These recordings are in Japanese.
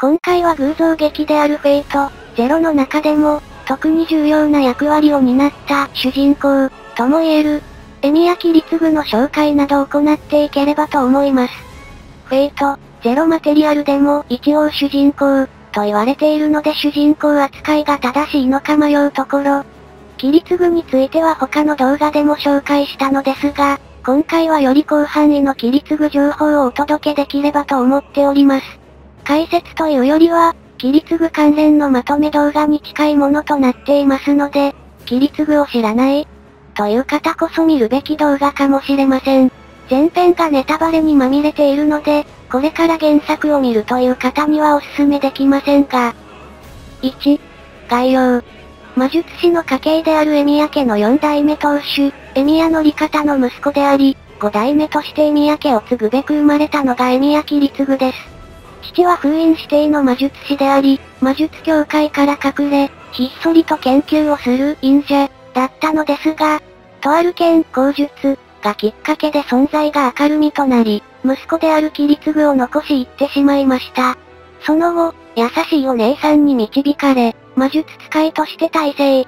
今回は偶像劇であるフェイト、ゼロの中でも、特に重要な役割を担った主人公、とも言える、エミヤキリツグの紹介などを行っていければと思います。フェイト、ゼロマテリアルでも一応主人公、と言われているので主人公扱いが正しいのか迷うところ。キリツグについては他の動画でも紹介したのですが、今回はより広範囲のキリツグ情報をお届けできればと思っております。解説というよりは、キリツグ関連のまとめ動画に近いものとなっていますので、キリツグを知らない、という方こそ見るべき動画かもしれません。前編がネタバレにまみれているので、これから原作を見るという方にはおすすめできませんが。1、概要。魔術師の家系であるエミヤ家の4代目当主、エミヤの利方の息子であり、5代目としてエミヤ家を継ぐべく生まれたのがエミヤキリツグです。父は封印指定の魔術師であり、魔術協会から隠れ、ひっそりと研究をする忍者、だったのですが、とある剣口術、がきっかけで存在が明るみとなり、息子であるキリツグを残し行ってしまいました。その後、優しいお姉さんに導かれ、魔術使いとして大成。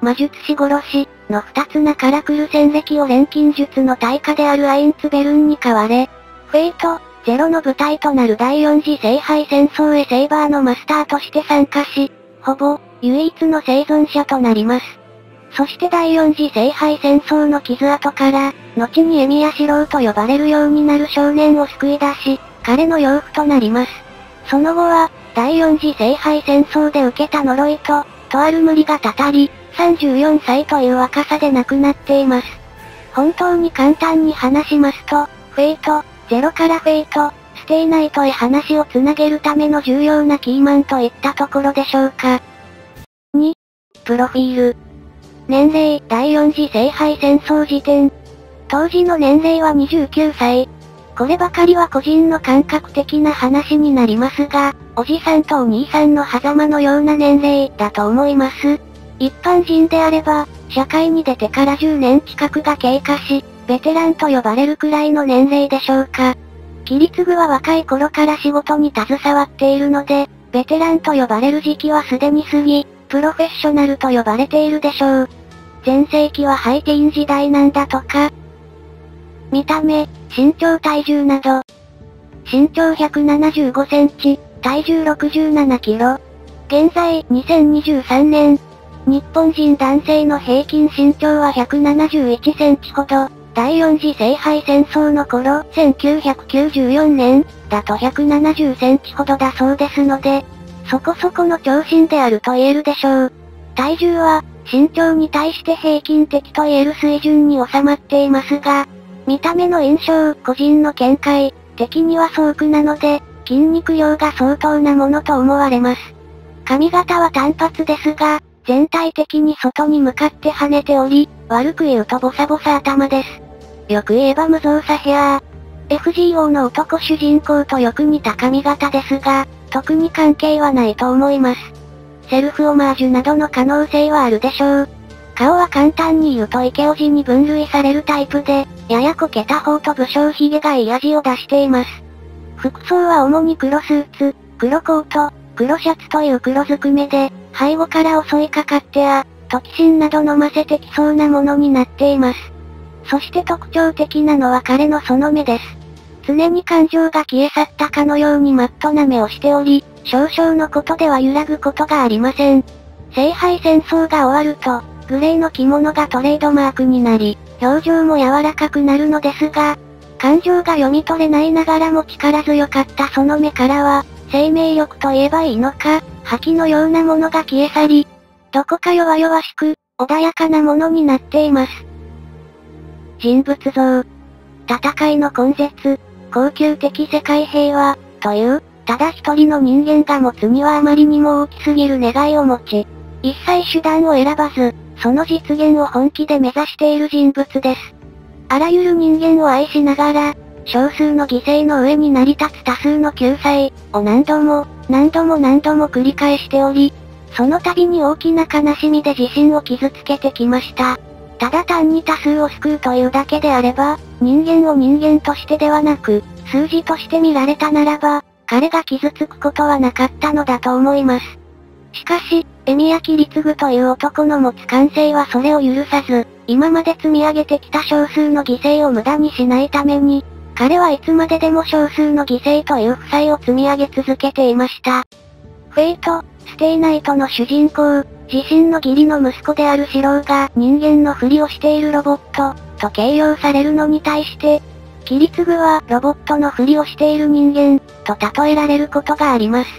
魔術師殺し、の二つなから来る戦歴を錬金術の対価であるアインツベルンに変われ、フェイト、ゼロの舞台となる第四次聖杯戦争へセイバーのマスターとして参加し、ほぼ、唯一の生存者となります。そして第四次聖杯戦争の傷跡から、後にエミヤシロウと呼ばれるようになる少年を救い出し、彼の養父となります。その後は、第四次聖杯戦争で受けた呪いと、とある無理がたたり、34歳という若さで亡くなっています。本当に簡単に話しますと、フェイト、ゼロからフェイト、ステイナイトへ話をつなげるための重要なキーマンといったところでしょうか。2、プロフィール。年齢、第4次聖杯戦争時点。当時の年齢は29歳。こればかりは個人の感覚的な話になりますが、おじさんとお兄さんの狭間のような年齢だと思います。一般人であれば、社会に出てから10年近くが経過し、ベテランと呼ばれるくらいの年齢でしょうか。キリツグは若い頃から仕事に携わっているので、ベテランと呼ばれる時期はすでに過ぎ、プロフェッショナルと呼ばれているでしょう。前世紀はハイティーン時代なんだとか。見た目、身長体重など。身長175センチ、体重67キロ。現在、2023年。日本人男性の平均身長は171センチほど。第四次聖杯戦争の頃、1994年、だと170センチほどだそうですので、そこそこの長身であると言えるでしょう。体重は、身長に対して平均的と言える水準に収まっていますが、見た目の印象、個人の見解、的には早くなので、筋肉量が相当なものと思われます。髪型は単発ですが、全体的に外に向かって跳ねており、悪く言うとボサボサ頭です。よく言えば無造作ヘアー FGO の男主人公とよく似た髪型ですが、特に関係はないと思います。セルフオマージュなどの可能性はあるでしょう。顔は簡単に言うとイケオジに分類されるタイプで、ややこけた方と武将髭がいい味を出しています。服装は主に黒スーツ、黒コート、黒シャツという黒ずくめで、背後から襲いかかってあ、トキシンなど飲ませてきそうなものになっています。そして特徴的なのは彼のその目です。常に感情が消え去ったかのようにマットな目をしており、少々のことでは揺らぐことがありません。聖杯戦争が終わると、グレーの着物がトレードマークになり、表情も柔らかくなるのですが、感情が読み取れないながらも力強かったその目からは、生命力と言えばいいのか、覇気のようなものが消え去り、どこか弱々しく、穏やかなものになっています。人物像。戦いの根絶、高級的世界平和、という、ただ一人の人間が持つにはあまりにも大きすぎる願いを持ち、一切手段を選ばず、その実現を本気で目指している人物です。あらゆる人間を愛しながら、少数の犠牲の上に成り立つ多数の救済を何度も、何度も何度も繰り返しており、その度に大きな悲しみで自信を傷つけてきました。ただ単に多数を救うというだけであれば、人間を人間としてではなく、数字として見られたならば、彼が傷つくことはなかったのだと思います。しかし、エミヤキリツグという男の持つ感性はそれを許さず、今まで積み上げてきた少数の犠牲を無駄にしないために、彼はいつまででも少数の犠牲という負債を積み上げ続けていました。フェイト、ステイナイトの主人公、自身の義理の息子である士郎が人間のふりをしているロボット、と形容されるのに対して、キリツグはロボットのふりをしている人間、と例えられることがあります。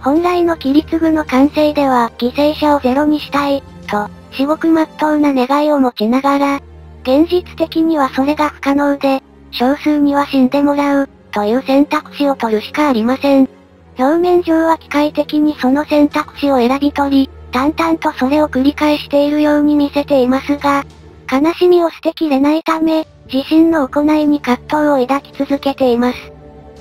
本来のキリツグの完成では犠牲者をゼロにしたい、と、至極真っ当な願いを持ちながら、現実的にはそれが不可能で、少数には死んでもらう、という選択肢を取るしかありません。表面上は機械的にその選択肢を選び取り、淡々とそれを繰り返しているように見せていますが、悲しみを捨てきれないため、自身の行いに葛藤を抱き続けています。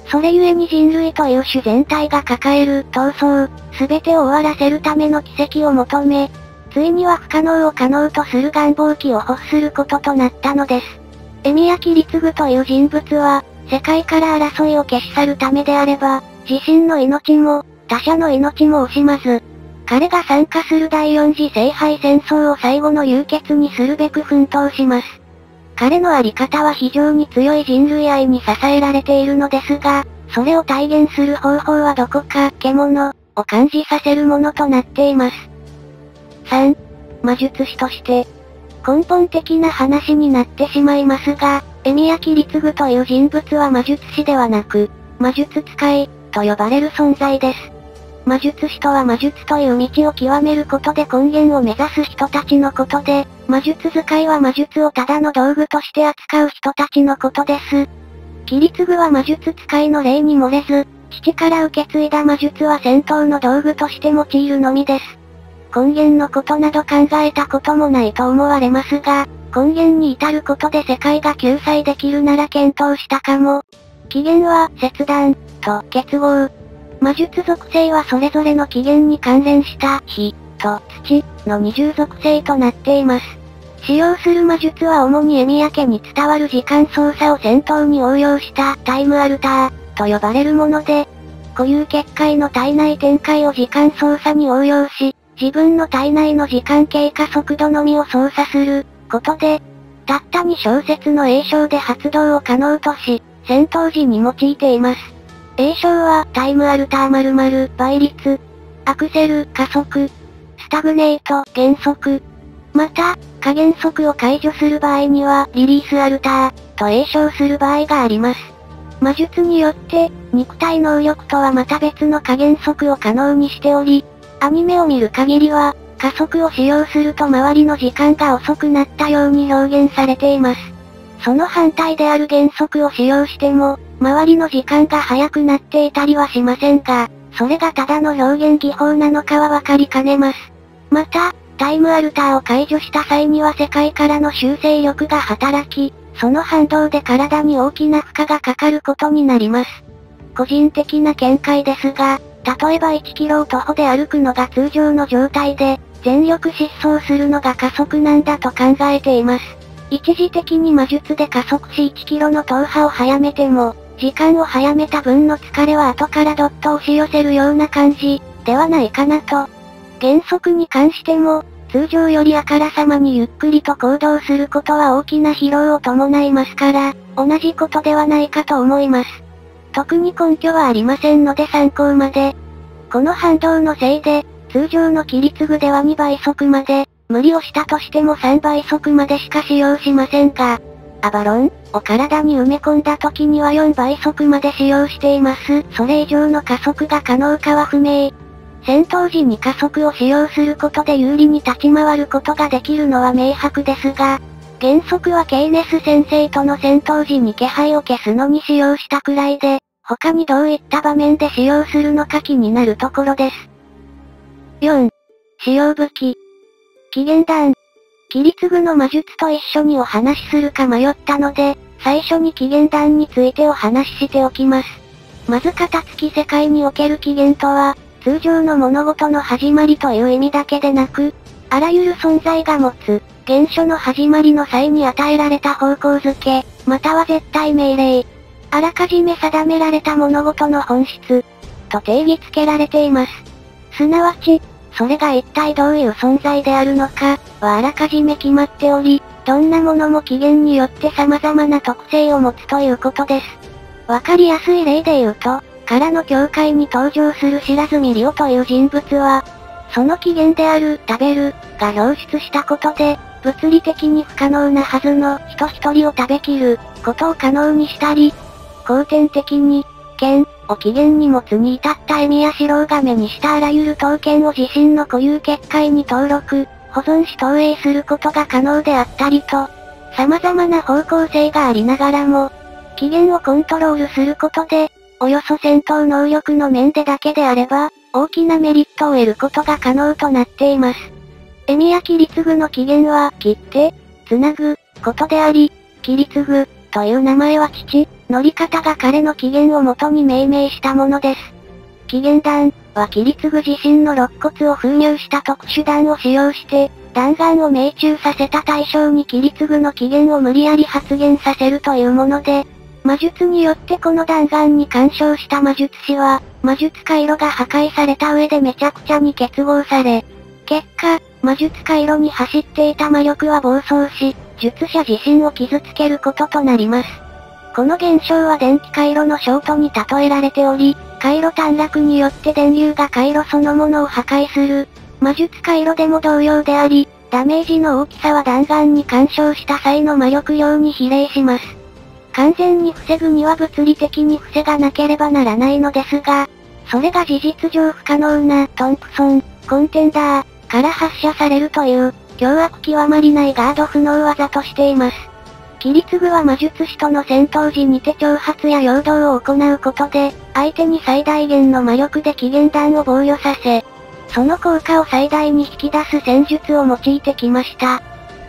それゆえに人類という種全体が抱える闘争、すべてを終わらせるための奇跡を求め、ついには不可能を可能とする願望期を欲することとなったのです。エミヤキリツグという人物は、世界から争いを消し去るためであれば、自身の命も、他者の命も惜しまず、彼が参加する第四次聖杯戦争を最後の流血にするべく奮闘します。彼のあり方は非常に強い人類愛に支えられているのですが、それを体現する方法はどこか、獣、を感じさせるものとなっています。3. 魔術師として、根本的な話になってしまいますが、エミヤキリツグという人物は魔術師ではなく、魔術使い、と呼ばれる存在です。魔術師とは魔術という道を極めることで根源を目指す人たちのことで、魔術使いは魔術をただの道具として扱う人たちのことです。キリツグは魔術使いの例に漏れず、父から受け継いだ魔術は戦闘の道具として用いるのみです。根源のことなど考えたこともないと思われますが、根源に至ることで世界が救済できるなら検討したかも。起源は、切断、と、結合、魔術属性はそれぞれの起源に関連した火と土の二重属性となっています。使用する魔術は主にエミヤ家に伝わる時間操作を戦闘に応用したタイムアルターと呼ばれるもので、固有結界の体内展開を時間操作に応用し、自分の体内の時間経過速度のみを操作することで、たった2小節の詠唱で発動を可能とし、戦闘時に用いています。A 賞は、タイムアルター〇〇、倍率、アクセル、加速、スタグネート、減速。また、加減速を解除する場合には、リリースアルター、と A 称する場合があります。魔術によって、肉体能力とはまた別の加減速を可能にしており、アニメを見る限りは、加速を使用すると周りの時間が遅くなったように表現されています。その反対である減速を使用しても、周りの時間が早くなっていたりはしませんが、それがただの表現技法なのかはわかりかねます。また、タイムアルターを解除した際には世界からの修正力が働き、その反動で体に大きな負荷がかかることになります。個人的な見解ですが、例えば1キロを徒歩で歩くのが通常の状態で、全力疾走するのが加速なんだと考えています。一時的に魔術で加速し1キロの踏破を早めても、時間を早めた分の疲れは後からどっと押し寄せるような感じ、ではないかなと。原則に関しても、通常よりあからさまにゆっくりと行動することは大きな疲労を伴いますから、同じことではないかと思います。特に根拠はありませんので参考まで。この反動のせいで、通常の切り継ぐでは2倍速まで、無理をしたとしても3倍速までしか使用しませんが、アバロンを体に埋め込んだ時には4倍速まで使用しています。それ以上の加速が可能かは不明。戦闘時に加速を使用することで有利に立ち回ることができるのは明白ですが、原則はケイネス先生との戦闘時に気配を消すのに使用したくらいで、他にどういった場面で使用するのか気になるところです。4. 使用武器。起源弾。切り継ぐの魔術と一緒にお話しするか迷ったので、最初に起源弾についてお話ししておきます。まず片付き世界における起源とは、通常の物事の始まりという意味だけでなく、あらゆる存在が持つ、原初の始まりの際に与えられた方向づけ、または絶対命令。あらかじめ定められた物事の本質、と定義付けられています。すなわち、それが一体どういう存在であるのか、はあらかじめ決まっており、どんなものも起源によって様々な特性を持つということです。わかりやすい例で言うと、からの教会に登場する知らずみりおという人物は、その起源である、食べる、が表出したことで、物理的に不可能なはずの人一人を食べきる、ことを可能にしたり、後天的に、剣、を起源に持つに至ったエミヤ四郎が目にしたあらゆる刀剣を自身の固有結界に登録、保存し投影することが可能であったりと、様々な方向性がありながらも、起源をコントロールすることで、およそ戦闘能力の面でだけであれば、大きなメリットを得ることが可能となっています。エミヤキリツグの起源は、切って、つなぐ、ことであり、キリツグ、という名前は父、乗り方が彼の起源を元に命名したものです。起源弾は切り継ぐ自身の肋骨を封入した特殊弾を使用して、弾丸を命中させた対象に切り継ぐの起源を無理やり発現させるというもので、魔術によってこの弾丸に干渉した魔術師は、魔術回路が破壊された上でめちゃくちゃに結合され、結果、魔術回路に走っていた魔力は暴走し、術者自身を傷つけることとなります。この現象は電気回路のショートに例えられており、回路短絡によって電流が回路そのものを破壊する、魔術回路でも同様であり、ダメージの大きさは弾丸に干渉した際の魔力量に比例します。完全に防ぐには物理的に防がなければならないのですが、それが事実上不可能なトンプソン、コンテンダーから発射されるという、凶悪極まりないガード不能技としています。キリツグは魔術師との戦闘時にて挑発や陽動を行うことで、相手に最大限の魔力で起源弾を防御させ、その効果を最大に引き出す戦術を用いてきました。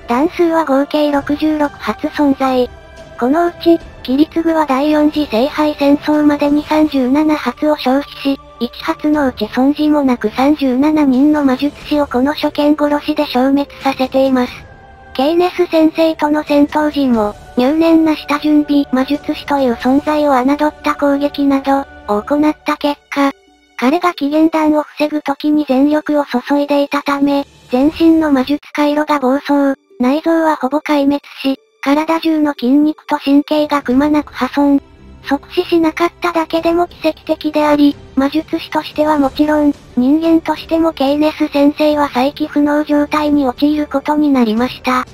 弾数は合計66発存在。このうち、キリツグは第4次聖杯戦争までに37発を消費し、1発のうち損じもなく37人の魔術師をこの初見殺しで消滅させています。ケイネス先生との戦闘時も、入念な下準備魔術師という存在を侮った攻撃など、を行った結果、彼が起源弾を防ぐ時に全力を注いでいたため、全身の魔術回路が暴走、内臓はほぼ壊滅し、体中の筋肉と神経がくまなく破損。即死しなかっただけでも奇跡的であり、魔術師としてはもちろん、人間としてもケイネス先生は再起不能状態に陥ることになりました。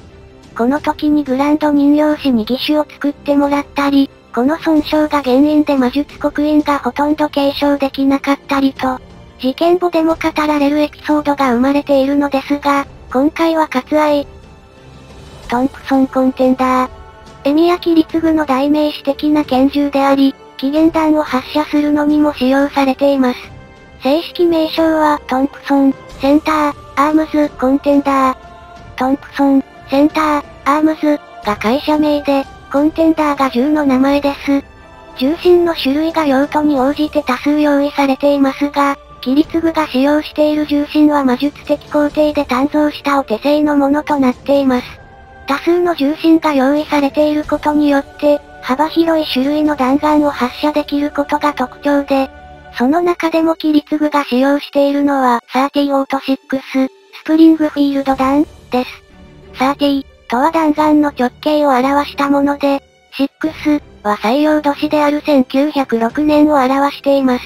この時にグランド人形師に義手を作ってもらったり、この損傷が原因で魔術刻印がほとんど継承できなかったりと、事件簿でも語られるエピソードが生まれているのですが、今回は割愛。トンプソンコンテンダー。エミヤキリツグの代名詞的な拳銃であり、起源弾を発射するのにも使用されています。正式名称はトンプソン、センター、アームズ、コンテンダー。トンプソン、センター、アームズ、が会社名で、コンテンダーが銃の名前です。重心の種類が用途に応じて多数用意されていますが、キリツグが使用している重心は魔術的工程で誕生したお手製のものとなっています。多数の重心が用意されていることによって、幅広い種類の弾丸を発射できることが特徴で、その中でもキリツグが使用しているのは、30オート6、スプリングフィールド弾、です。30とは弾丸の直径を表したもので、6は採用年である1906年を表しています。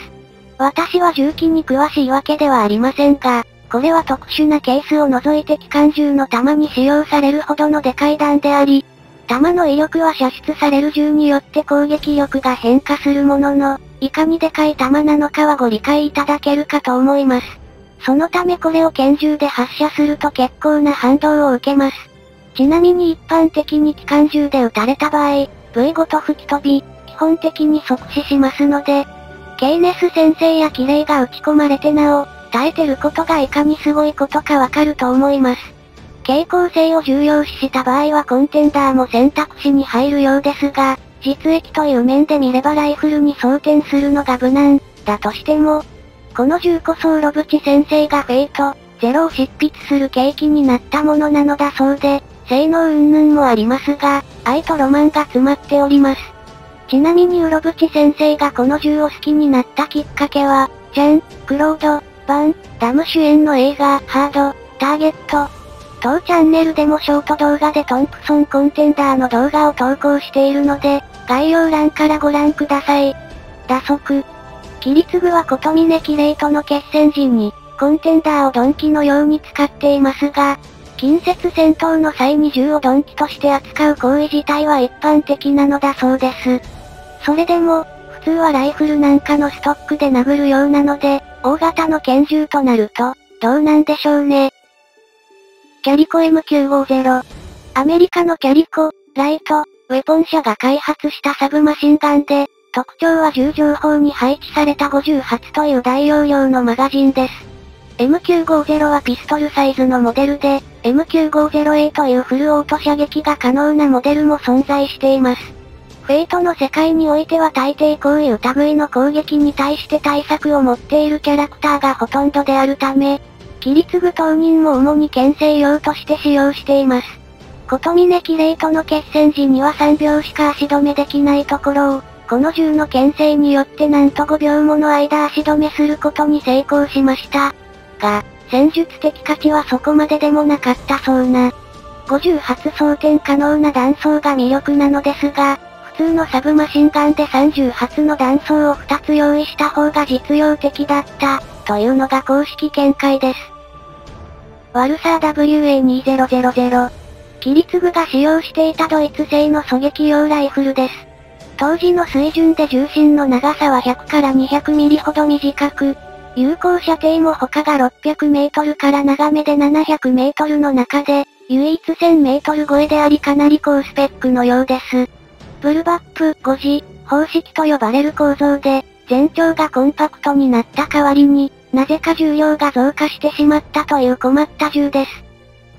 私は銃器に詳しいわけではありませんが、これは特殊なケースを除いて機関銃の弾に使用されるほどのでかい弾であり、弾の威力は射出される銃によって攻撃力が変化するものの、いかにでかい弾なのかはご理解いただけるかと思います。そのためこれを拳銃で発射すると結構な反動を受けます。ちなみに一般的に機関銃で撃たれた場合、部位ごと吹き飛び、基本的に即死しますので、ケイネス先生やキレイが打ち込まれてなお、耐えてることがいかにすごいことかわかると思います。傾向性を重要視した場合はコンテンダーも選択肢に入るようですが、実益という面で見ればライフルに装填するのが無難、だとしても、この銃こそロブチ先生がフェイト、ゼロを執筆する契機になったものなのだそうで、性能云々もありますが、愛とロマンが詰まっております。ちなみにウロブチ先生がこの銃を好きになったきっかけは、ジャン、クロード、バン、ダム主演の映画、ハード、ターゲット。当チャンネルでもショート動画でトンプソンコンテンダーの動画を投稿しているので、概要欄からご覧ください。打足。切り継ぐは琴峰キレイとの決戦時に、コンテンダーを鈍器のように使っていますが、近接戦闘の際に銃を鈍器として扱う行為自体は一般的なのだそうです。それでも、普通はライフルなんかのストックで殴るようなので、大型の拳銃となると、どうなんでしょうね。キャリコ M950。アメリカのキャリコ、ライト、ウェポン社が開発したサブマシンガンで、特徴は銃情報に配置された50発という大容量のマガジンです。M950 はピストルサイズのモデルで、M950A というフルオート射撃が可能なモデルも存在しています。フェイトの世界においては大抵こういう類の攻撃に対して対策を持っているキャラクターがほとんどであるため、切り継ぐ当人も主に牽制用として使用しています。琴峰キレイとの決戦時には3秒しか足止めできないところを、この銃の牽制によってなんと5秒もの間足止めすることに成功しました。が、戦術的価値はそこまででもなかったそうな。50発装填可能な弾倉が魅力なのですが、通のサブマシンガンで30発の弾倉を2つ用意した方が実用的だった、というのが公式見解です。ワルサー WA2000。キリツグが使用していたドイツ製の狙撃用ライフルです。当時の水準で重心の長さは100から200ミリほど短く、有効射程も他が600メートルから長めで700メートルの中で、唯一1000メートル超えでありかなり高スペックのようです。ブルバップ5次方式と呼ばれる構造で、全長がコンパクトになった代わりに、なぜか重量が増加してしまったという困った銃です。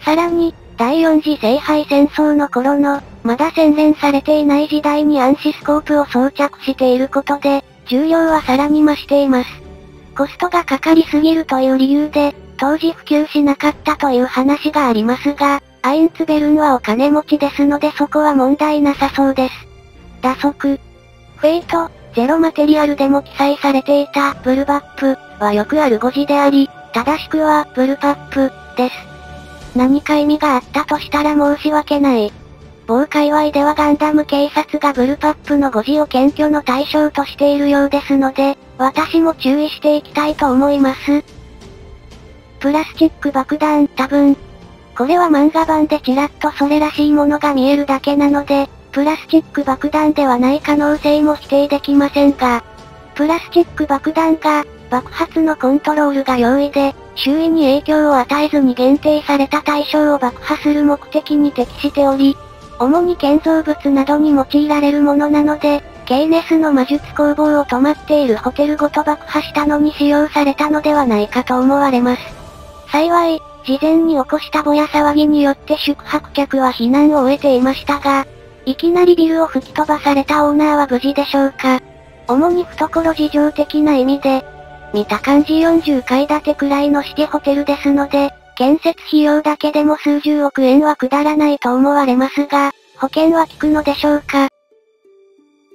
さらに、第四次聖杯戦争の頃の、まだ洗練されていない時代に暗視スコープを装着していることで、重量はさらに増しています。コストがかかりすぎるという理由で、当時普及しなかったという話がありますが、アインツベルンはお金持ちですのでそこは問題なさそうです。打足。フェイト、ゼロマテリアルでも記載されていたブルバップはよくある語字であり、正しくはブルパップです。何か意味があったとしたら申し訳ない。某界隈ではガンダム警察がブルパップの語字を検挙の対象としているようですので、私も注意していきたいと思います。プラスチック爆弾、多分。これは漫画版でちらっとそれらしいものが見えるだけなので、プラスチック爆弾ではない可能性も否定できませんが、プラスチック爆弾が、爆発のコントロールが容易で、周囲に影響を与えずに限定された対象を爆破する目的に適しており、主に建造物などに用いられるものなので、ケイネスの魔術工房を泊まっているホテルごと爆破したのに使用されたのではないかと思われます。幸い、事前に起こしたぼや騒ぎによって宿泊客は避難を終えていましたが、いきなりビルを吹き飛ばされたオーナーは無事でしょうか主に懐事情的な意味で、見た感じ40階建てくらいのシティホテルですので、建設費用だけでも数十億円は下らないと思われますが、保険は効くのでしょうか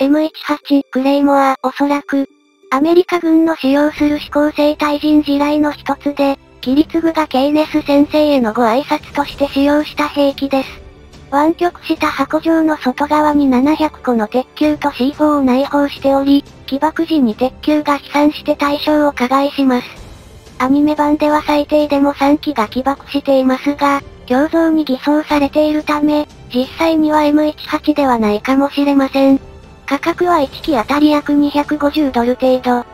?M18 クレイモアおそらく、アメリカ軍の使用する飛行性対人地雷の一つで、キリツグがケイネス先生へのご挨拶として使用した兵器です。湾曲した箱状の外側に700個の鉄球と C4 を内包しており、起爆時に鉄球が飛散して対象を加害します。アニメ版では最低でも3機が起爆していますが、胸像に偽装されているため、実際には M18 ではないかもしれません。価格は1機当たり約250ドル程度。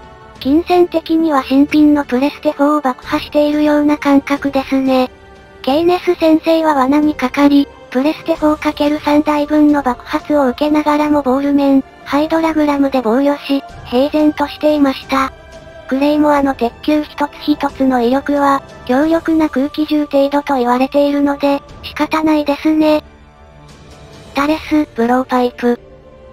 金銭的には新品のプレステ4を爆破しているような感覚ですね。ケイネス先生は罠にかかり、プレステ 4×3 台分の爆発を受けながらもボール面、ハイドラグラムで防御し、平然としていました。クレイモアの鉄球一つ一つの威力は、強力な空気銃程度と言われているので、仕方ないですね。タレス・ブローパイプ。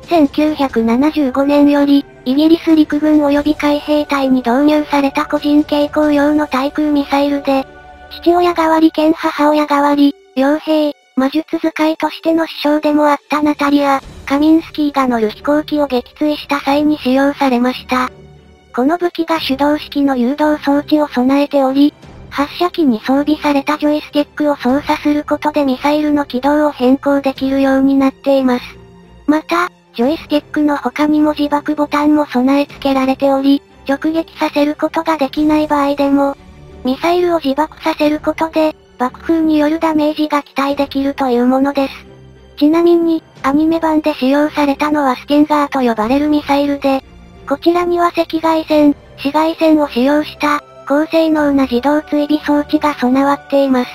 1975年より、イギリス陸軍及び海兵隊に導入された個人携行用の対空ミサイルで、父親代わり兼母親代わり、傭兵、魔術使いとしての師匠でもあったナタリア、カミンスキーが乗る飛行機を撃墜した際に使用されました。この武器が手動式の誘導装置を備えており、発射機に装備されたジョイスティックを操作することでミサイルの軌道を変更できるようになっています。また、ジョイスティックの他にも自爆ボタンも備え付けられており、直撃させることができない場合でも、ミサイルを自爆させることで、爆風によるダメージが期待できるというものです。ちなみに、アニメ版で使用されたのはスティンガーと呼ばれるミサイルで、こちらには赤外線、紫外線を使用した、高性能な自動追尾装置が備わっています。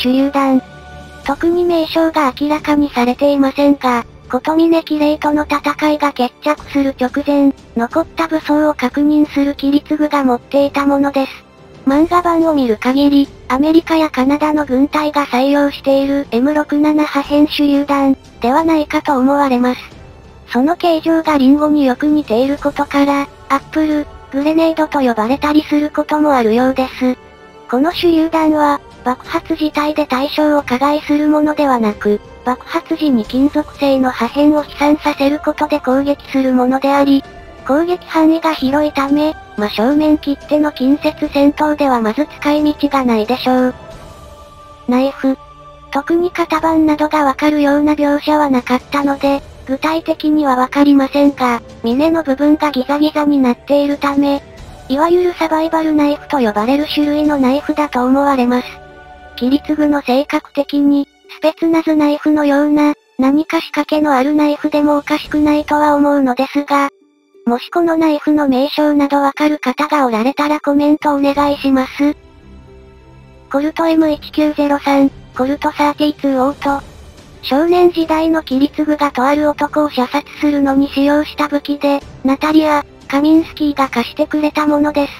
手榴弾。特に名称が明らかにされていませんが、琴峰キレイとの戦いが決着する直前、残った武装を確認するキリツグが持っていたものです。漫画版を見る限り、アメリカやカナダの軍隊が採用している M67 破片手榴弾、ではないかと思われます。その形状がリンゴによく似ていることから、アップル、グレネードと呼ばれたりすることもあるようです。この手榴弾は、爆発自体で対象を加害するものではなく、爆発時に金属製の破片を飛散させることで攻撃するものであり、攻撃範囲が広いため、真正面切っての近接戦闘ではまず使い道がないでしょう。ナイフ。特に型番などがわかるような描写はなかったので、具体的にはわかりませんが、峰の部分がギザギザになっているため、いわゆるサバイバルナイフと呼ばれる種類のナイフだと思われます。切り継ぐの性格的に、スペツナズナイフのような、何か仕掛けのあるナイフでもおかしくないとは思うのですが、もしこのナイフの名称などわかる方がおられたらコメントお願いします。コルト M1903、コルト32オート。少年時代の切り継ぐがとある男を射殺するのに使用した武器で、ナタリア、カミンスキーが貸してくれたものです。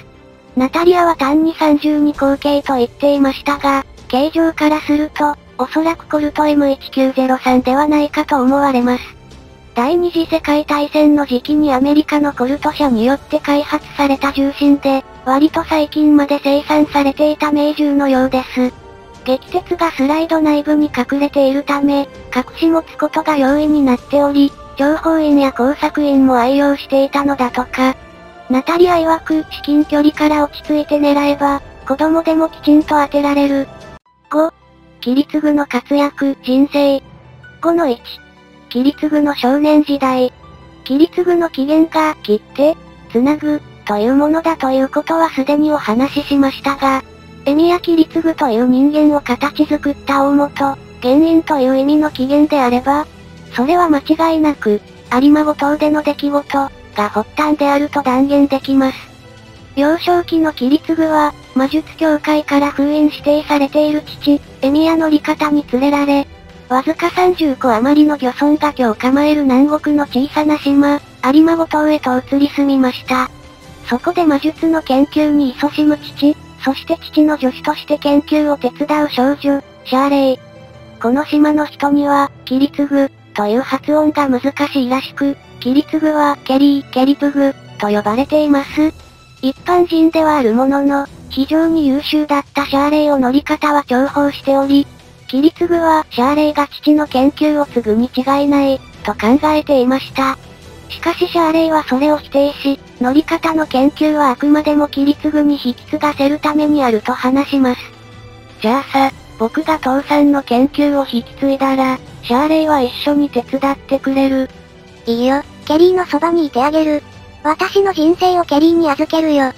ナタリアは単に32口径と言っていましたが、形状からすると、おそらくコルト M1903 ではないかと思われます。第二次世界大戦の時期にアメリカのコルト社によって開発された重心で、割と最近まで生産されていた命銃のようです。撃鉄がスライド内部に隠れているため、隠し持つことが容易になっており、情報員や工作員も愛用していたのだとか。ナタリア曰く、至近距離から落ち着いて狙えば、子供でもきちんと当てられる。5、切り継ぐの活躍、人生。5の1。切り継ぐの少年時代。切り継ぐの起源が、切って、つなぐ、というものだということはすでにお話ししましたが、エミヤ切り継ぐという人間を形作った大元、原因という意味の起源であれば、それは間違いなく、有馬五島での出来事、が発端であると断言できます。幼少期の切り継ぐは、魔術協会から封印指定されている父、エミヤの利方に連れられ、わずか30個余りの漁村が今日構える南国の小さな島、有馬五島へと移り住みました。そこで魔術の研究に勤しむ父、そして父の助手として研究を手伝う少女、シャーレイ。この島の人には、キリツグ、という発音が難しいらしく、キリツグは、ケリー、ケリプグ、と呼ばれています。一般人ではあるものの、非常に優秀だったシャーレイを乗り方は重宝しており、キリツグは、シャーレイが父の研究を継ぐに違いない、と考えていました。しかしシャーレイはそれを否定し、乗り方の研究はあくまでも切り継ぐに引き継がせるためにあると話します。じゃあさ、僕が父さんの研究を引き継いだら、シャーレイは一緒に手伝ってくれる。いいよ、ケリーのそばにいてあげる。私の人生をケリーに預けるよ。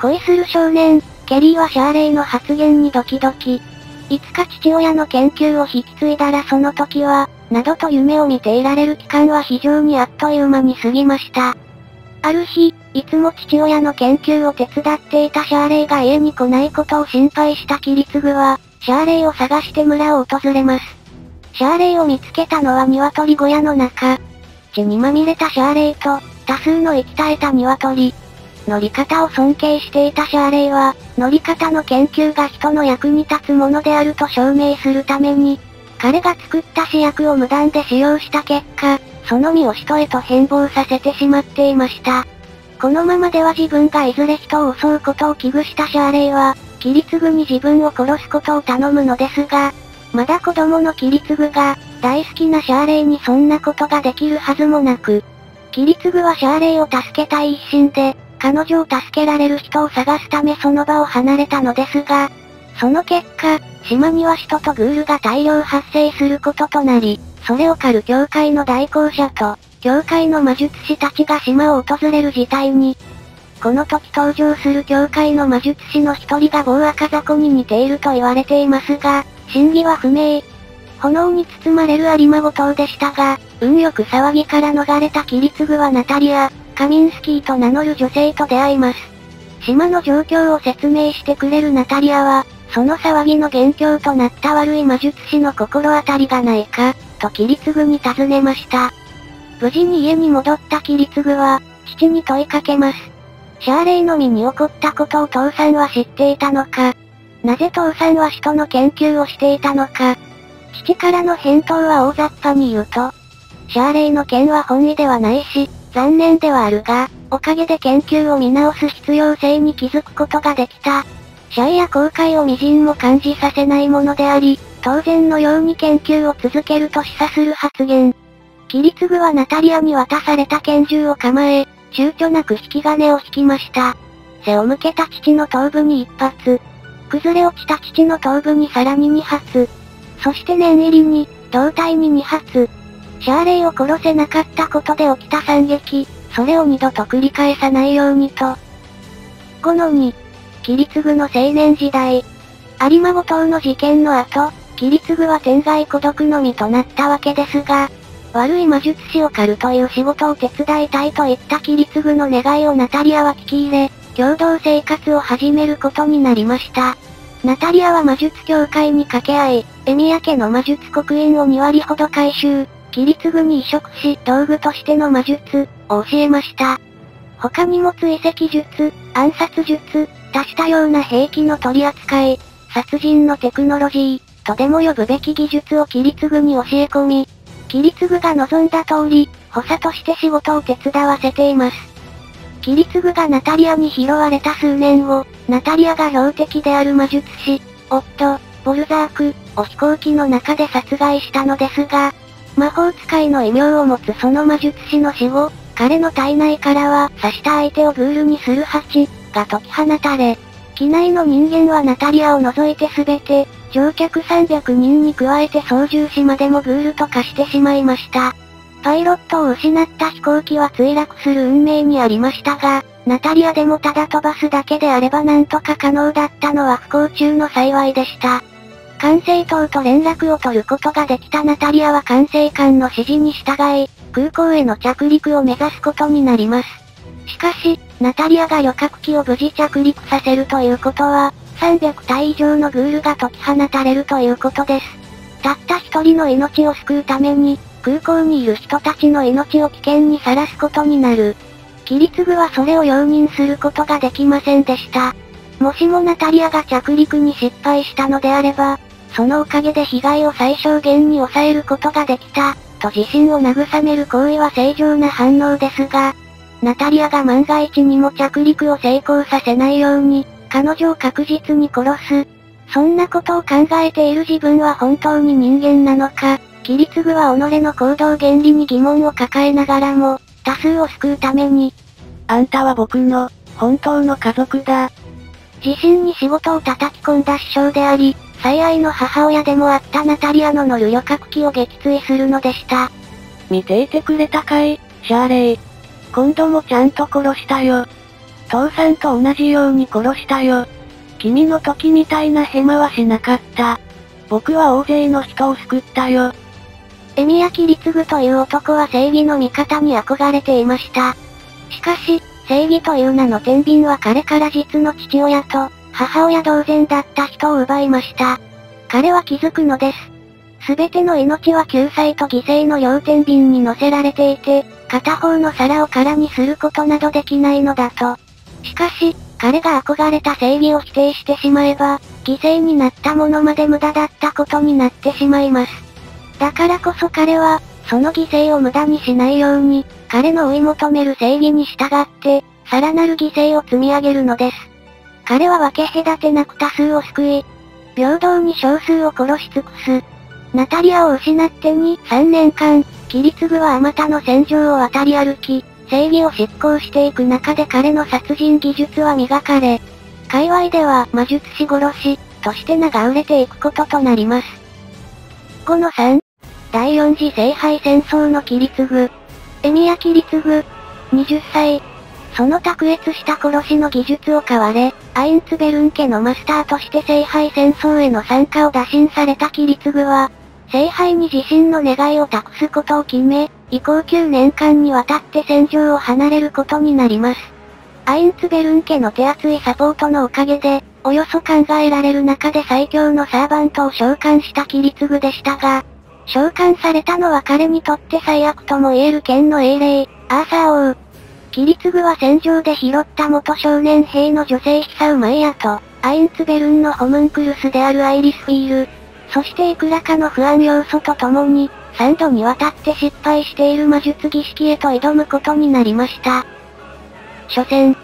恋する少年、ケリーはシャーレイの発言にドキドキ。いつか父親の研究を引き継いだらその時は、などと夢を見ていられる期間は非常にあっという間に過ぎました。ある日、いつも父親の研究を手伝っていたシャーレイが家に来ないことを心配したキリツグは、シャーレイを探して村を訪れます。シャーレイを見つけたのは鶏小屋の中。血にまみれたシャーレイと、多数の息絶えた鶏。乗り方を尊敬していたシャーレイは、乗り方の研究が人の役に立つものであると証明するために、彼が作った試薬を無断で使用した結果、その身を人へと変貌させてしまっていました。このままでは自分がいずれ人を襲うことを危惧したシャーレイは、キリツグに自分を殺すことを頼むのですが、まだ子供のキリツグが、大好きなシャーレイにそんなことができるはずもなく、キリツグはシャーレイを助けたい一心で、彼女を助けられる人を探すためその場を離れたのですが、その結果、島には人とグールが大量発生することとなり、それを狩る教会の代行者と、教会の魔術師たちが島を訪れる事態に。この時登場する教会の魔術師の一人が棒赤雑魚に似ていると言われていますが、真偽は不明。炎に包まれる有馬五島でしたが、運よく騒ぎから逃れたキリツグはナタリア、カミンスキーと名乗る女性と出会います。島の状況を説明してくれるナタリアは、その騒ぎの元凶となった悪い魔術師の心当たりがないか、とキリツグに尋ねました。無事に家に戻ったキリツグは、父に問いかけます。シャーレイの身に起こったことを父さんは知っていたのかなぜ父さんは人の研究をしていたのか父からの返答は大雑把に言うと、シャーレイの件は本意ではないし、残念ではあるが、おかげで研究を見直す必要性に気づくことができた。謝意や後悔を微塵も感じさせないものであり、当然のように研究を続けると示唆する発言。キリツグはナタリアに渡された拳銃を構え、躊躇なく引き金を引きました。背を向けた父の頭部に一発。崩れ落ちた父の頭部にさらに2発。そして念入りに、胴体に2発。シャーレイを殺せなかったことで起きた惨劇、それを二度と繰り返さないようにと。5の2、キリツグの青年時代。有馬五島の事件の後、キリツグは天外孤独の身となったわけですが、悪い魔術師を狩るという仕事を手伝いたいといったキリツグの願いをナタリアは聞き入れ、共同生活を始めることになりました。ナタリアは魔術協会に掛け合い、エミヤ家の魔術刻印を2割ほど回収、キリツグに移植し、道具としての魔術、を教えました。他にも追跡術、暗殺術、多種多様な兵器の取り扱い、殺人のテクノロジー、とでも呼ぶべき技術をキリツグに教え込み、キリツグが望んだ通り、補佐として仕事を手伝わせています。キリツグがナタリアに拾われた数年後、ナタリアが標的である魔術師、夫、ボルザーク、を飛行機の中で殺害したのですが、魔法使いの異名を持つその魔術師の死後、彼の体内からは刺した相手をグールにする蜂、が解き放たれ、機内の人間はナタリアを除いて全て、乗客300人に加えて操縦士までもグールと化してしまいました。パイロットを失った飛行機は墜落する運命にありましたが、ナタリアでもただ飛ばすだけであればなんとか可能だったのは不幸中の幸いでした。管制塔と連絡を取ることができたナタリアは管制官の指示に従い、空港への着陸を目指すことになります。しかし、ナタリアが旅客機を無事着陸させるということは、300体以上のグールが解き放たれるということです。たった一人の命を救うために、空港にいる人たちの命を危険にさらすことになる。キリツグはそれを容認することができませんでした。もしもナタリアが着陸に失敗したのであれば、そのおかげで被害を最小限に抑えることができた、と自信を慰める行為は正常な反応ですが、ナタリアが万が一にも着陸を成功させないように、彼女を確実に殺す。そんなことを考えている自分は本当に人間なのか、キリツグは己の行動原理に疑問を抱えながらも、多数を救うために、あんたは僕の、本当の家族だ。自身に仕事を叩き込んだ師匠であり、最愛の母親でもあったナタリアの乗る旅客機を撃墜するのでした。見ていてくれたかい、シャーレイ。今度もちゃんと殺したよ。父さんと同じように殺したよ。君の時みたいなヘマはしなかった。僕は大勢の人を救ったよ。エミヤキリツグという男は正義の味方に憧れていました。しかし、正義という名の天秤は彼から実の父親と、母親同然だった人を奪いました。彼は気づくのです。すべての命は救済と犠牲の両天秤に乗せられていて、片方の皿を空にすることなどできないのだと。しかし、彼が憧れた正義を否定してしまえば、犠牲になったものまで無駄だったことになってしまいます。だからこそ彼は、その犠牲を無駄にしないように、彼の追い求める正義に従って、さらなる犠牲を積み上げるのです。彼は分け隔てなく多数を救い、平等に少数を殺し尽くす。ナタリアを失って2、3年間、キリツグはあまたの戦場を渡り歩き、正義を執行していく中で彼の殺人技術は磨かれ、界隈では魔術師殺し、として名が売れていくこととなります。5の3、第4次聖杯戦争のキリツグ、エミヤキリツグ、20歳、その卓越した殺しの技術を買われ、アインツベルン家のマスターとして聖杯戦争への参加を打診されたキリツグは、聖杯に自身の願いを託すことを決め、以降9年間にわたって戦場を離れることになります。アインツベルン家の手厚いサポートのおかげで、およそ考えられる中で最強のサーバントを召喚したキリツグでしたが、召喚されたのは彼にとって最悪とも言える剣の英霊、アーサー王。キリツグは戦場で拾った元少年兵の女性ヒサウマイヤと、アインツベルンのホムンクルスであるアイリスフィール、そしていくらかの不安要素とともに、3度にわたって失敗している魔術儀式へと挑むことになりました。初戦、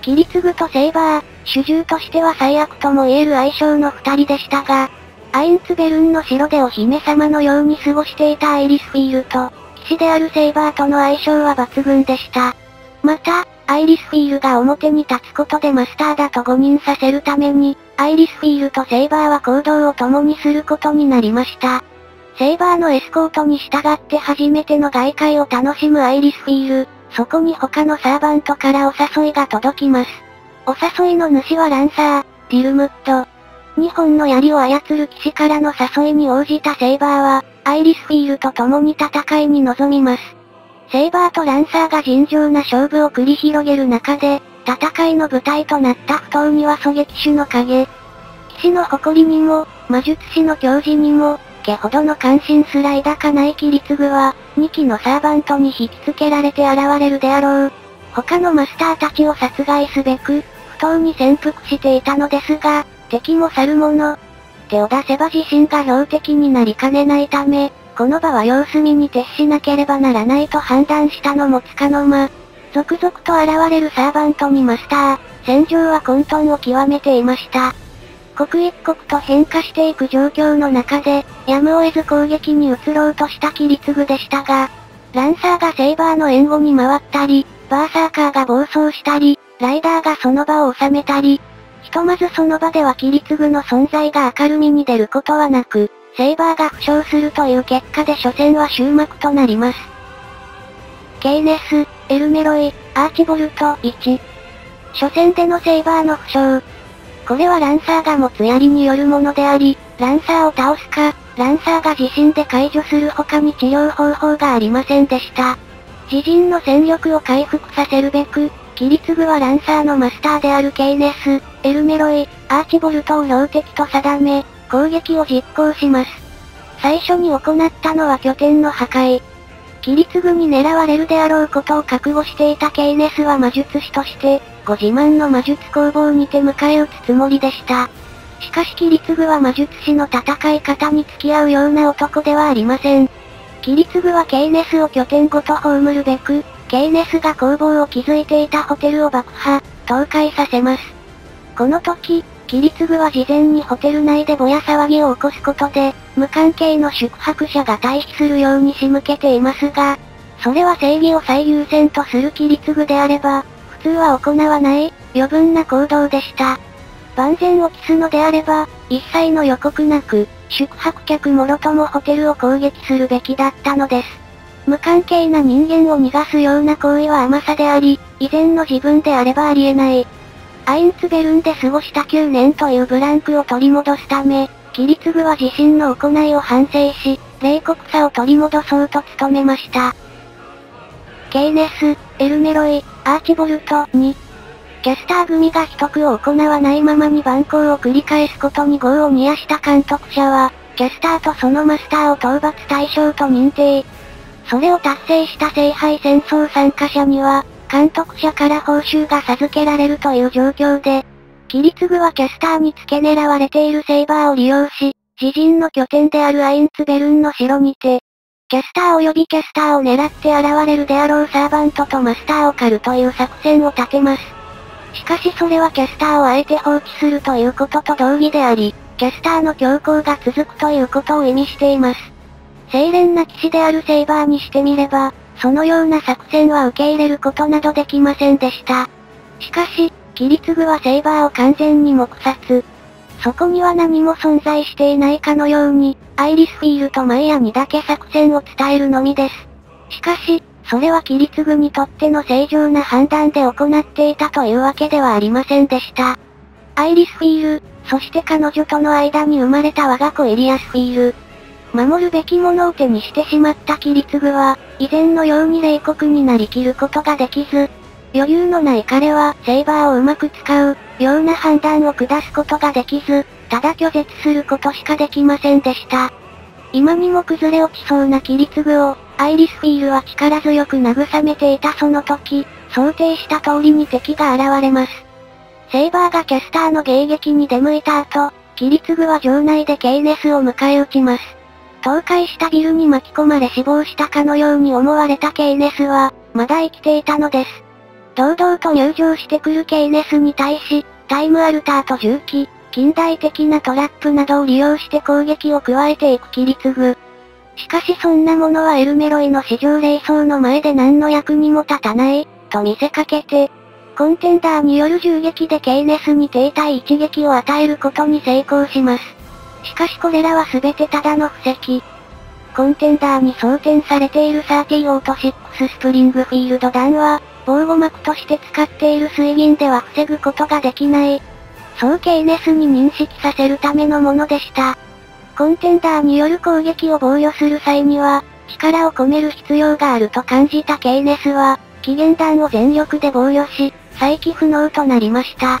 キリツグとセイバー、主従としては最悪とも言える相性の二人でしたが、アインツベルンの城でお姫様のように過ごしていたアイリスフィールと、騎士であるセイバーとの相性は抜群でした。また、アイリスフィールが表に立つことでマスターだと誤認させるために、アイリスフィールとセイバーは行動を共にすることになりました。セイバーのエスコートに従って初めての外界を楽しむアイリスフィール、そこに他のサーバントからお誘いが届きます。お誘いの主はランサー、ディルムッド。日本の槍を操る騎士からの誘いに応じたセイバーは、アイリスフィールと共に戦いに臨みます。セイバーとランサーが尋常な勝負を繰り広げる中で、戦いの舞台となった不当には狙撃手の影。騎士の誇りにも、魔術師の教授にも、けほどの関心すら抱かないキリツグは、2機のサーバントに引きつけられて現れるであろう。他のマスターたちを殺害すべく、不当に潜伏していたのですが、敵も去る者。手を出せば自身が標的になりかねないため、この場は様子見に徹しなければならないと判断したのもつかの間。続々と現れるサーバントにマスター、戦場は混沌を極めていました。刻一刻と変化していく状況の中で、やむを得ず攻撃に移ろうとしたキリツグでしたが、ランサーがセイバーの援護に回ったり、バーサーカーが暴走したり、ライダーがその場を収めたり、ひとまずその場ではキリツグの存在が明るみに出ることはなく、セイバーが負傷するという結果で初戦は終幕となります。ケイネス、エルメロイ、アーチボルト、1。初戦でのセイバーの負傷。これはランサーが持つ槍によるものであり、ランサーを倒すか、ランサーが自身で解除する他に治療方法がありませんでした。自陣の戦力を回復させるべく、キリツグはランサーのマスターであるケイネス、エルメロイ、アーチボルトを標的と定め、攻撃を実行します。最初に行ったのは拠点の破壊。キリツグに狙われるであろうことを覚悟していたケイネスは魔術師として、ご自慢の魔術工房にて迎え撃つつもりでした。しかしキリツグは魔術師の戦い方に付き合うような男ではありません。キリツグはケイネスを拠点ごと葬るべく、ケイネスが工房を築いていたホテルを爆破、倒壊させます。この時、キリツグは事前にホテル内でぼや騒ぎを起こすことで、無関係の宿泊者が退避するように仕向けていますが、それは正義を最優先とするキリツグであれば、普通は行わない、余分な行動でした。万全を期すのであれば、一切の予告なく、宿泊客もろともホテルを攻撃するべきだったのです。無関係な人間を逃がすような行為は甘さであり、以前の自分であればありえない。アインツベルンで過ごした9年というブランクを取り戻すため、キリツグは自身の行いを反省し、冷酷さを取り戻そうと努めました。ケイネス、エルメロイ、アーチボルト、2。キャスター組が秘匿を行わないままに番号を繰り返すことに業を煮やした監督者は、キャスターとそのマスターを討伐対象と認定。それを達成した聖杯戦争参加者には、監督者から報酬が授けられるという状況で、キリツグはキャスターに付け狙われているセイバーを利用し、自陣の拠点であるアインツベルンの城にて、キャスター及びキャスターを狙って現れるであろうサーバントとマスターを狩るという作戦を立てます。しかしそれはキャスターをあえて放棄するということと同義であり、キャスターの強行が続くということを意味しています。清廉な騎士であるセイバーにしてみれば、そのような作戦は受け入れることなどできませんでした。しかし、キリツグはセイバーを完全に黙殺。そこには何も存在していないかのように、アイリスフィールとマイヤにだけ作戦を伝えるのみです。しかし、それはキリツグにとっての正常な判断で行っていたというわけではありませんでした。アイリスフィール、そして彼女との間に生まれた我が子エリアスフィール。守るべきものを手にしてしまったキリツグは、以前のように冷酷になりきることができず、余裕のない彼は、セイバーをうまく使う、ような判断を下すことができず、ただ拒絶することしかできませんでした。今にも崩れ落ちそうなキリツグを、アイリスフィールは力強く慰めていたその時、想定した通りに敵が現れます。セイバーがキャスターの迎撃に出向いた後、キリツグは場内でケイネスを迎え撃ちます。倒壊したビルに巻き込まれ死亡したかのように思われたケイネスは、まだ生きていたのです。堂々と入場してくるケイネスに対し、タイムアルターと重機、近代的なトラップなどを利用して攻撃を加えていくキリツグ。しかしそんなものはエルメロイの史上霊装の前で何の役にも立たない、と見せかけて、コンテンダーによる銃撃でケイネスに停滞一撃を与えることに成功します。しかしこれらは全てただの布石。コンテンダーに装填されている30オート6スプリングフィールド弾は、防護膜として使っている水銀では防ぐことができない。そうケネスに認識させるためのものでした。コンテンダーによる攻撃を防御する際には、力を込める必要があると感じたケイネスは、期限弾を全力で防御し、再起不能となりました。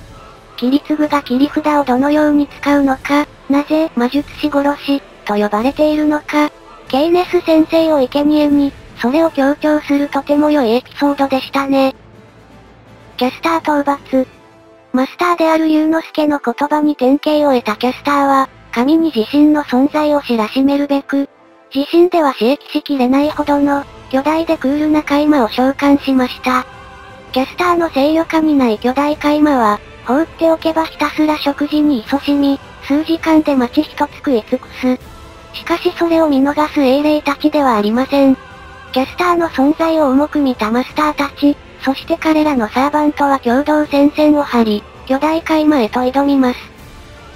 切り継ぐが切り札をどのように使うのか、なぜ魔術師殺し、と呼ばれているのか、ケイネス先生を生贄に、それを強調するとても良いエピソードでしたね。キャスター討伐。マスターであるユウノスケの言葉に典型を得たキャスターは、神に自身の存在を知らしめるべく、自身では刺激しきれないほどの、巨大でクールな海馬を召喚しました。キャスターの制御下にない巨大海馬は、放っておけばひたすら食事に勤しみ、数時間で街一つ食い尽くす。しかしそれを見逃す英霊たちではありません。キャスターの存在を重く見たマスターたち、そして彼らのサーバントは共同戦線を張り、巨大海馬へと挑みます。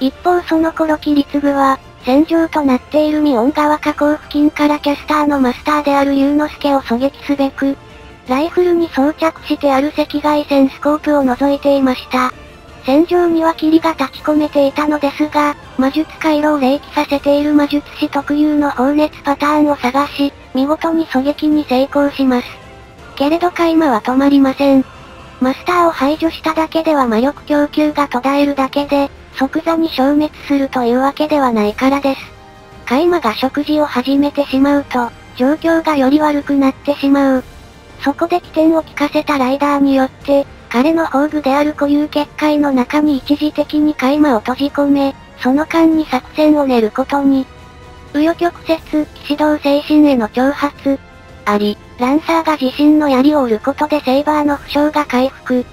一方その頃キリツグは、戦場となっているミオン川河口付近からキャスターのマスターであるユウノスケを狙撃すべく、ライフルに装着してある赤外線スコープを覗いていました。戦場には霧が立ち込めていたのですが、魔術回路を霊気させている魔術師特有の放熱パターンを探し、見事に狙撃に成功します。けれど海馬は止まりません。マスターを排除しただけでは魔力供給が途絶えるだけで、即座に消滅するというわけではないからです。海馬が食事を始めてしまうと、状況がより悪くなってしまう。そこで起点を聞かせたライダーによって、彼の宝具である固有結界の中に一時的に海馬を閉じ込め、その間に作戦を練ることに。紆余曲折、騎士道精神への挑発。あり、ランサーが自身の槍を折ることでセイバーの負傷が回復。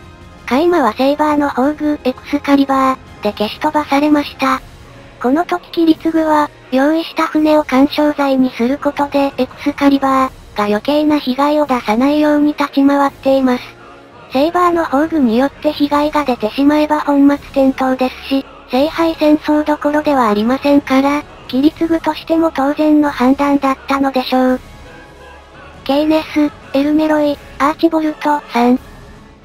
海馬はセイバーの宝具、エクスカリバー、で消し飛ばされました。この時キリツグは、用意した船を干渉剤にすることで、エクスカリバー、が余計な被害を出さないように立ち回っています。セイバーの宝具によって被害が出てしまえば本末転倒ですし、聖杯戦争どころではありませんから、切り継ぐとしても当然の判断だったのでしょう。ケイネス、エルメロイ、アーチボルト、3。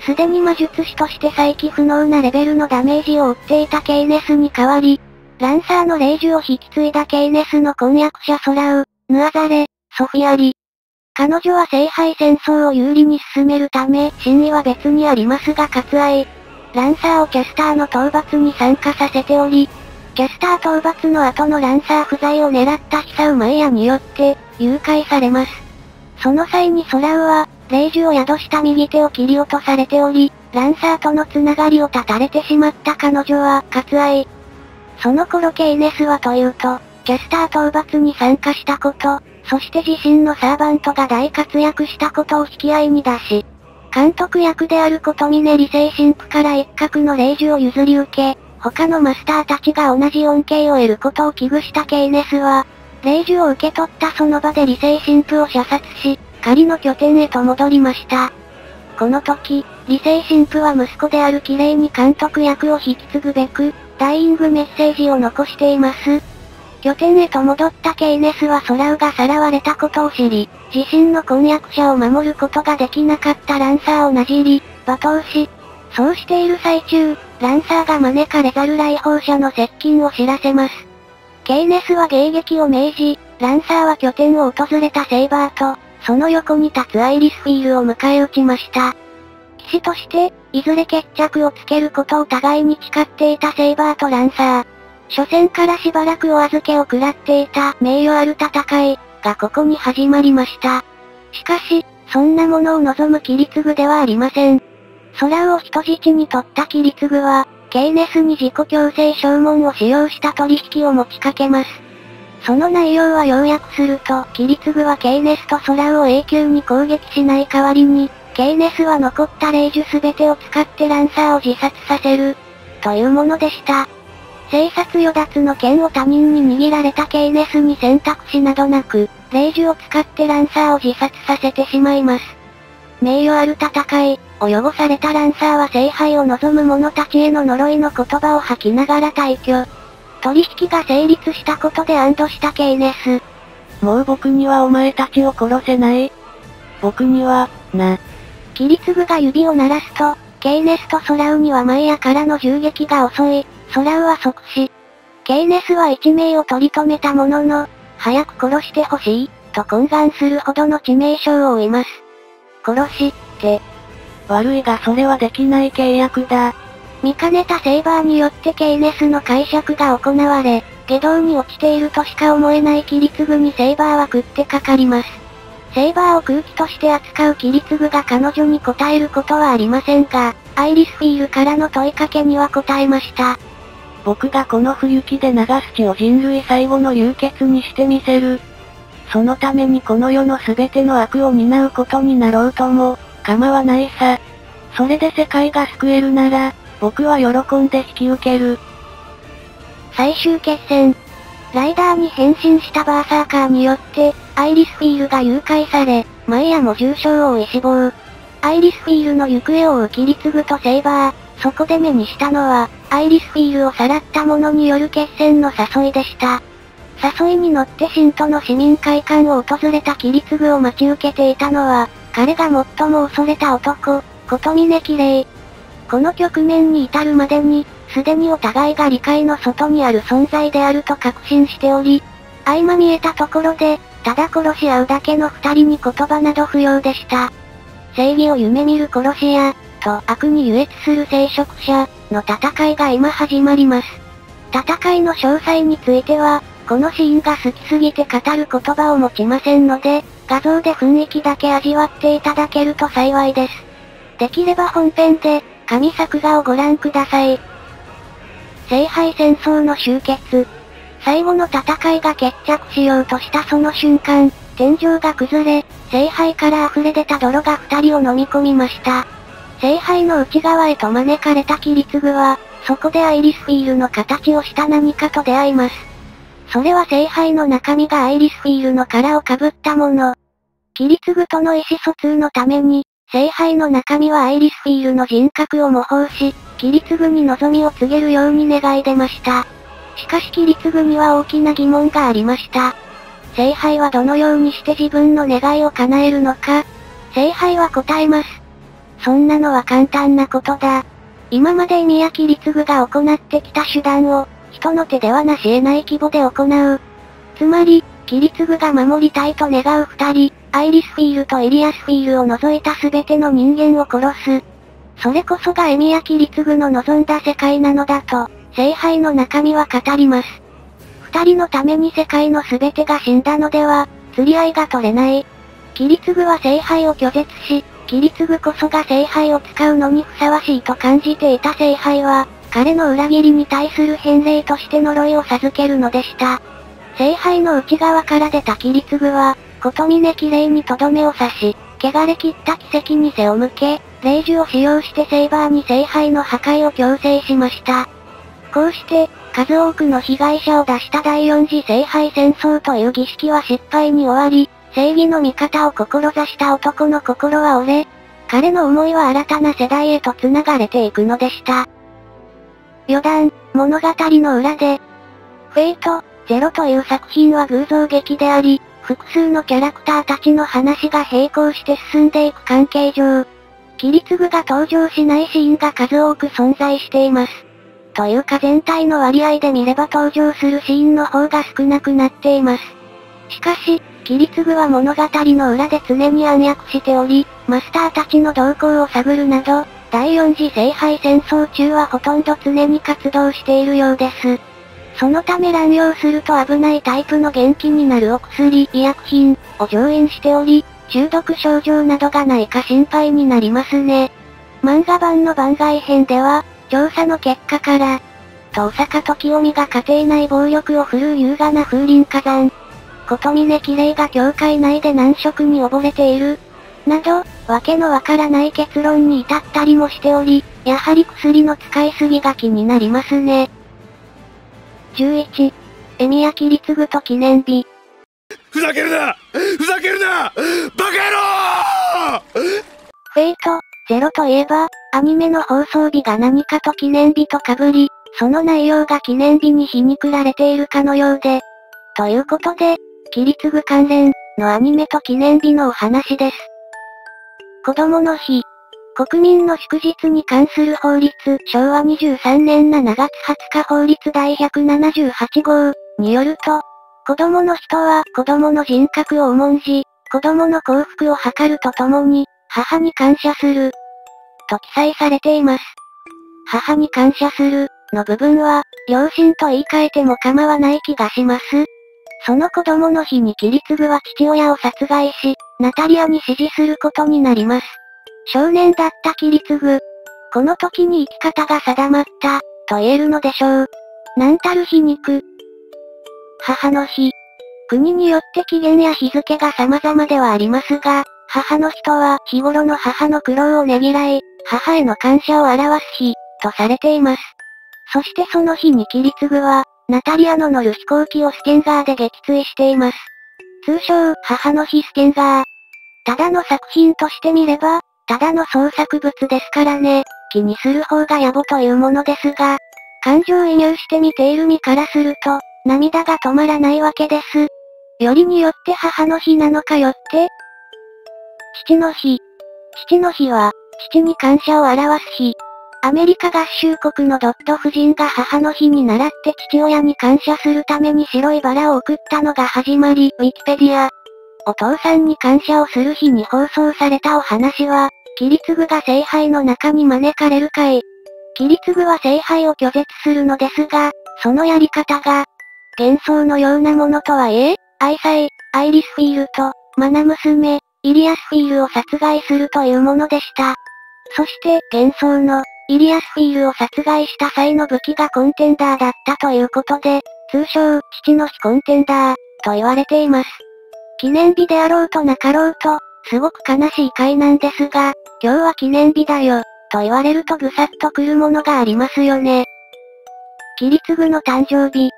すでに魔術師として再起不能なレベルのダメージを負っていたケイネスに代わり、ランサーの霊樹を引き継いだケイネスの婚約者ソラウ、ヌアザレ、ソフィアリ、彼女は聖杯戦争を有利に進めるため、真意は別にありますが割愛。ランサーをキャスターの討伐に参加させており、キャスター討伐の後のランサー不在を狙ったヒサウマイヤによって、誘拐されます。その際にソラウは、霊樹を宿した右手を切り落とされており、ランサーとのつながりを断たれてしまった彼女は、割愛。その頃ケイネスはというと、キャスター討伐に参加したこと、そして自身のサーバントが大活躍したことを引き合いに出し、監督役であること峰理性神父から一角の霊樹を譲り受け、他のマスターたちが同じ恩恵を得ることを危惧したケイネスは、霊樹を受け取ったその場で理性神父を射殺し、仮の拠点へと戻りました。この時、理性神父は息子である綺麗に監督役を引き継ぐべく、ダイイングメッセージを残しています。拠点へと戻ったケイネスはソラウがさらわれたことを知り、自身の婚約者を守ることができなかったランサーをなじり、罵倒し、そうしている最中、ランサーが招かれざる来訪者の接近を知らせます。ケイネスは迎撃を命じ、ランサーは拠点を訪れたセイバーと、その横に立つアイリスフィールを迎え撃ちました。騎士として、いずれ決着をつけることを互いに誓っていたセイバーとランサー。初戦からしばらくお預けを食らっていた名誉ある戦い、がここに始まりました。しかし、そんなものを望むキリツグではありません。空を人質に取ったキリツグは、ケイネスに自己強制証文を使用した取引を持ちかけます。その内容は要約すると、キリツグはケイネスと空を永久に攻撃しない代わりに、ケイネスは残った霊樹すべてを使ってランサーを自殺させる、というものでした。生殺与奪の剣を他人に握られたケイネスに選択肢などなく、霊樹を使ってランサーを自殺させてしまいます。名誉ある戦い、を汚されたランサーは聖杯を望む者たちへの呪いの言葉を吐きながら退去。取引が成立したことで安堵したケイネス。もう僕にはお前たちを殺せない。僕には、な。キリツグが指を鳴らすと、ケイネスとソラウには前やからの銃撃が遅い、ソラウは即死。ケイネスは一命を取り留めたものの、早く殺してほしい、と懇願するほどの致命傷を負います。殺し、って。悪いがそれはできない契約だ。見かねたセイバーによってケイネスの解釈が行われ、下道に落ちているとしか思えない切り継ぐにセイバーは食ってかかります。セイバーを空気として扱う切り継ぐが彼女に答えることはありませんが、アイリスフィールからの問いかけには答えました。僕がこの不行きで流す血を人類最後の流血にしてみせる。そのためにこの世の全ての悪を担うことになろうとも、構わないさ。それで世界が救えるなら、僕は喜んで引き受ける。最終決戦。ライダーに変身したバーサーカーによって、アイリスフィールが誘拐され、マイヤも重傷を負い死亡。アイリスフィールの行方を追う切り継ぐとセイバー。そこで目にしたのは、アイリスフィールをさらった者による決戦の誘いでした。誘いに乗って新都の市民会館を訪れた切り継ぐを待ち受けていたのは、彼が最も恐れた男、琴峰綺麗。この局面に至るまでに、すでにお互いが理解の外にある存在であると確信しており、相まみえたところで、ただ殺し合うだけの二人に言葉など不要でした。正義を夢見る殺し屋、と悪に優越する聖職者、の戦いが今始まります。戦いの詳細については、このシーンが好きすぎて語る言葉を持ちませんので、画像で雰囲気だけ味わっていただけると幸いです。できれば本編で、神作画をご覧ください。聖杯戦争の終結。最後の戦いが決着しようとしたその瞬間、天井が崩れ、聖杯から溢れ出た泥が二人を飲み込みました。聖杯の内側へと招かれたキリツグは、そこでアイリスフィールの形をした何かと出会います。それは聖杯の中身がアイリスフィールの殻をかぶったもの。キリツグとの意思疎通のために、聖杯の中身はアイリスフィールの人格を模倣し、キリツグに望みを告げるように願い出ました。しかしキリツグには大きな疑問がありました。聖杯はどのようにして自分の願いを叶えるのか聖杯は答えます。そんなのは簡単なことだ。今まで意味やキリツグが行ってきた手段を、人の手ではなし得ない規模で行う。つまり、キリツグが守りたいと願う二人、アイリスフィールとエリアスフィールを除いた全ての人間を殺す。それこそがエミヤキリツグの望んだ世界なのだと、聖杯の中身は語ります。二人のために世界の全てが死んだのでは、釣り合いが取れない。キリツグは聖杯を拒絶し、キリツグこそが聖杯を使うのにふさわしいと感じていた聖杯は、彼の裏切りに対する返礼として呪いを授けるのでした。聖杯の内側から出たキリツグは、琴峰綺麗にとどめを刺し、汚れ切った奇跡に背を向け、霊樹を使用してセイバーに聖杯の破壊を強制しました。こうして、数多くの被害者を出した第四次聖杯戦争という儀式は失敗に終わり、正義の味方を志した男の心は折れ、彼の思いは新たな世代へと繋がれていくのでした。余談、物語の裏で、フェイト、ゼロという作品は偶像劇であり、複数のキャラクターたちの話が並行して進んでいく関係上、切り継ぐが登場しないシーンが数多く存在しています。というか全体の割合で見れば登場するシーンの方が少なくなっています。しかし、切り継ぐは物語の裏で常に暗躍しており、マスターたちの動向を探るなど、第四次聖杯戦争中はほとんど常に活動しているようです。そのため乱用すると危ないタイプの元気になるお薬、医薬品を上演しており、中毒症状などがないか心配になりますね。漫画版の番外編では、調査の結果から、東坂時臣が家庭内暴力を振るう優雅な風林火山、琴峰綺麗が教会内で難色に溺れている、など、わけのわからない結論に至ったりもしており、やはり薬の使いすぎが気になりますね。11、エミヤキリツグと記念日。ふざけるなふざけるなバカ野郎フェイト、ゼロといえば、アニメの放送日が何かと記念日と被り、その内容が記念日に皮肉られているかのようで。ということで、切り継ぐ関連のアニメと記念日のお話です。子供の日。国民の祝日に関する法律、昭和23年7月20日法律第178号によると、子供の人は子供の人格を重んじ、子供の幸福を図るとともに、母に感謝する。と記載されています。母に感謝する、の部分は、両親と言い換えても構わない気がします。その子供の日にキリツグは父親を殺害し、ナタリアに指示することになります。少年だったキリツグ。この時に生き方が定まった、と言えるのでしょう。なんたる皮肉。母の日。国によって期限や日付が様々ではありますが、母の日とは日頃の母の苦労をねぎらい、母への感謝を表す日、とされています。そしてその日にキリツグは、ナタリアの乗る飛行機をスケンガーで撃墜しています。通称、母の日スケンガー。ただの作品として見れば、ただの創作物ですからね、気にする方が野暮というものですが、感情移入して見ている身からすると、涙が止まらないわけです。よりによって母の日なのかよって。父の日。父の日は、父に感謝を表す日。アメリカ合衆国のドット夫人が母の日に倣って父親に感謝するために白いバラを送ったのが始まり、ウィキペディア。お父さんに感謝をする日に放送されたお話は、キリツグが聖杯の中に招かれる会。キリツグは聖杯を拒絶するのですが、そのやり方が、幻想のようなものとはいえ、愛妻、アイリスフィールと、マナ娘、イリアスフィールを殺害するというものでした。そして、幻想の、イリアスフィールを殺害した際の武器がコンテンダーだったということで、通称、父の日コンテンダー、と言われています。記念日であろうとなかろうと、すごく悲しい回なんですが、今日は記念日だよ、と言われるとぐさっとくるものがありますよね。キリツグの誕生日。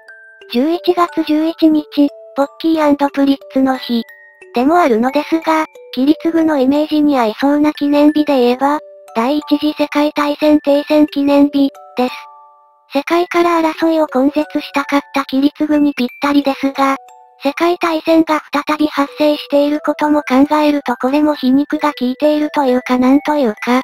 11月11日、ポッキープリッツの日。でもあるのですが、キリツグのイメージに合いそうな記念日で言えば、第一次世界大戦停戦記念日、です。世界から争いを根絶したかったキリツグにぴったりですが、世界大戦が再び発生していることも考えるとこれも皮肉が効いているというかなんというか。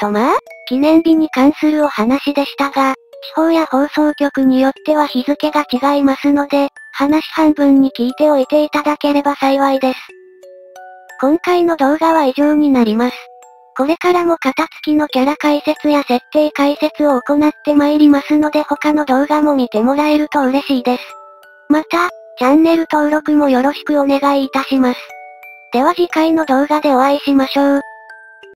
とまあ、記念日に関するお話でしたが、地方や放送局によっては日付が違いますので、話半分に聞いておいていただければ幸いです。今回の動画は以上になります。これからも型付きのキャラ解説や設定解説を行って参りますので他の動画も見てもらえると嬉しいです。また、チャンネル登録もよろしくお願いいたします。では次回の動画でお会いしましょう。